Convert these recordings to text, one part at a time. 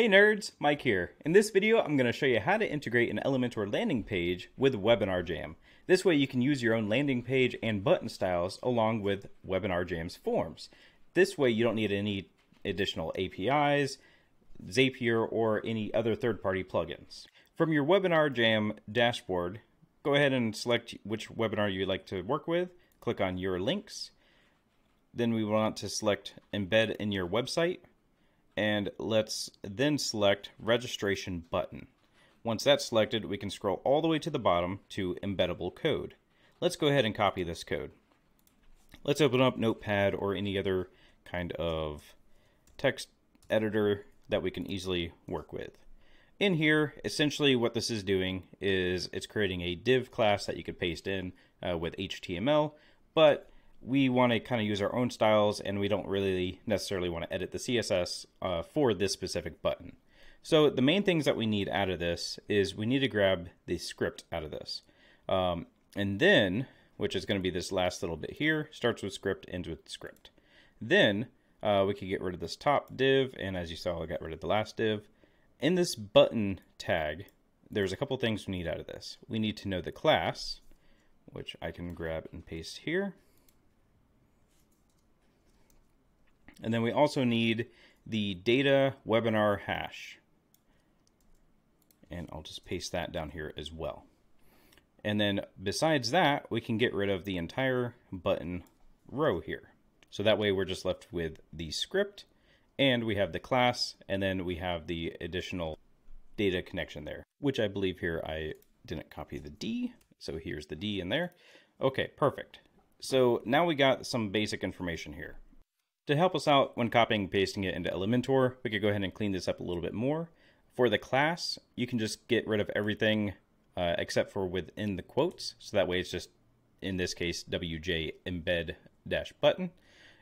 Hey nerds, Mike here. In this video, I'm going to show you how to integrate an Elementor landing page with Webinar Jam. This way you can use your own landing page and button styles along with Webinar Jam's forms. This way you don't need any additional APIs, Zapier, or any other third-party plugins. From your Webinar Jam dashboard, go ahead and select which webinar you'd like to work with, click on Your Links, then we want to select Embed in your website, and let's then select registration button. Once that's selected, we can scroll all the way to the bottom to embeddable code. Let's go ahead and copy this code. Let's open up Notepad or any other kind of text editor that we can easily work with. In here, essentially what this is doing is it's creating a div class that you could paste in uh, with HTML, but we want to kind of use our own styles and we don't really necessarily want to edit the CSS uh, for this specific button. So the main things that we need out of this is we need to grab the script out of this. Um, and then, which is going to be this last little bit here, starts with script, ends with script. Then uh, we can get rid of this top div, and as you saw, I got rid of the last div. In this button tag, there's a couple things we need out of this. We need to know the class, which I can grab and paste here. And then we also need the data webinar hash. And I'll just paste that down here as well. And then besides that, we can get rid of the entire button row here. So that way we're just left with the script and we have the class and then we have the additional data connection there, which I believe here I didn't copy the D. So here's the D in there. Okay, perfect. So now we got some basic information here. To help us out when copying and pasting it into Elementor, we could go ahead and clean this up a little bit more. For the class, you can just get rid of everything uh, except for within the quotes. So that way it's just, in this case, WJ embed dash button.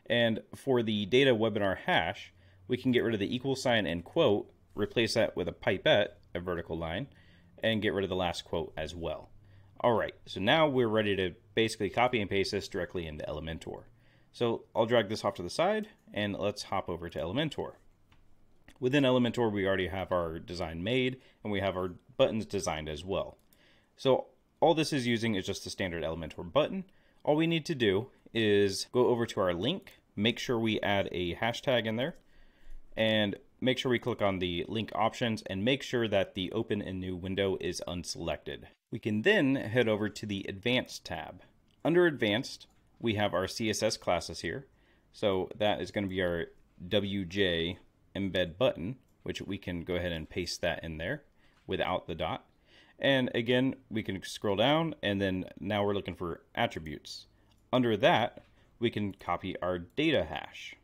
And for the data webinar hash, we can get rid of the equal sign and quote, replace that with a pipette, a vertical line, and get rid of the last quote as well. All right, so now we're ready to basically copy and paste this directly into Elementor. So I'll drag this off to the side and let's hop over to Elementor. Within Elementor, we already have our design made and we have our buttons designed as well. So all this is using is just the standard Elementor button. All we need to do is go over to our link, make sure we add a hashtag in there, and make sure we click on the link options and make sure that the open in new window is unselected. We can then head over to the advanced tab. Under advanced, we have our CSS classes here. So that is going to be our WJ embed button, which we can go ahead and paste that in there without the dot. And again, we can scroll down and then now we're looking for attributes. Under that, we can copy our data hash.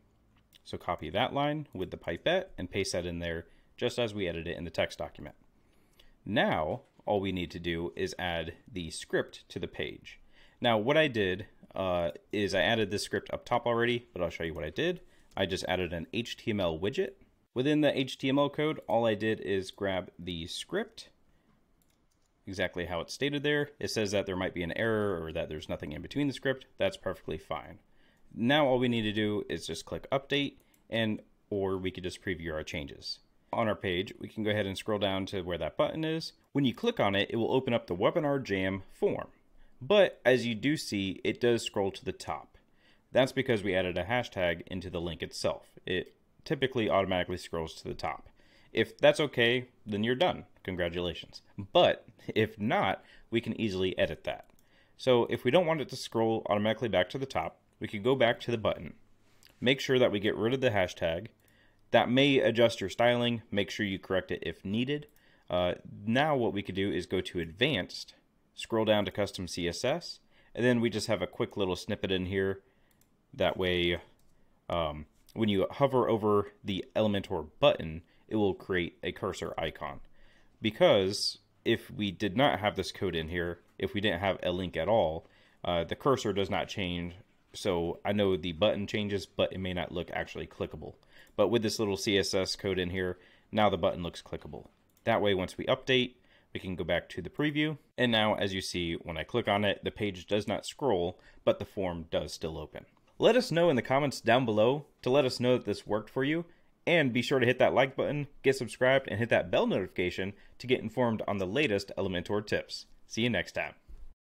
So copy that line with the pipette and paste that in there just as we edit it in the text document. Now, all we need to do is add the script to the page. Now, what I did uh, is I added this script up top already, but I'll show you what I did. I just added an HTML widget. Within the HTML code, all I did is grab the script, exactly how it's stated there. It says that there might be an error or that there's nothing in between the script. That's perfectly fine. Now all we need to do is just click update and or we could just preview our changes. On our page, we can go ahead and scroll down to where that button is. When you click on it, it will open up the Webinar Jam form. But as you do see, it does scroll to the top. That's because we added a hashtag into the link itself. It typically automatically scrolls to the top. If that's okay, then you're done. Congratulations. But if not, we can easily edit that. So if we don't want it to scroll automatically back to the top, we could go back to the button. Make sure that we get rid of the hashtag. That may adjust your styling. Make sure you correct it if needed. Uh, now what we could do is go to advanced scroll down to custom CSS, and then we just have a quick little snippet in here. That way, um, when you hover over the Elementor button, it will create a cursor icon. Because if we did not have this code in here, if we didn't have a link at all, uh, the cursor does not change. So I know the button changes, but it may not look actually clickable. But with this little CSS code in here, now the button looks clickable. That way, once we update, we can go back to the preview. And now, as you see, when I click on it, the page does not scroll, but the form does still open. Let us know in the comments down below to let us know that this worked for you. And be sure to hit that like button, get subscribed, and hit that bell notification to get informed on the latest Elementor tips. See you next time.